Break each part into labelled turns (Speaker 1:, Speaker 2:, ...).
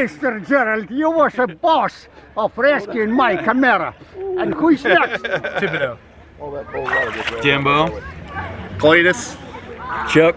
Speaker 1: Mr. Gerald, you was a boss of rescuing my camera. And who's next?
Speaker 2: Thibodeau.
Speaker 3: Jimbo.
Speaker 4: Cletus.
Speaker 3: Chuck.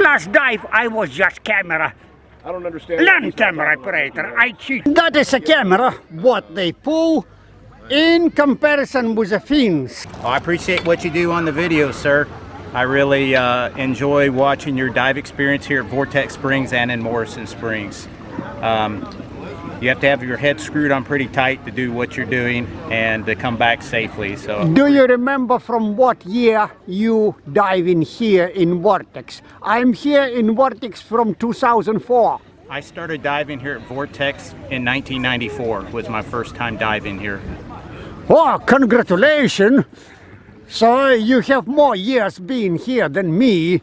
Speaker 1: Last dive, I was just camera.
Speaker 4: I don't understand.
Speaker 1: Land camera operator, I cheat. That is a camera, what they pull in comparison with the fins.
Speaker 5: Well, I appreciate what you do on the video, sir. I really uh, enjoy watching your dive experience here at Vortex Springs and in Morrison Springs. Um, you have to have your head screwed on pretty tight to do what you're doing and to come back safely. So
Speaker 1: Do you remember from what year you dive in here in Vortex? I'm here in Vortex from 2004.
Speaker 5: I started diving here at Vortex in 1994. Was my first time diving here.
Speaker 1: Oh, congratulations! So you have more years being here than me.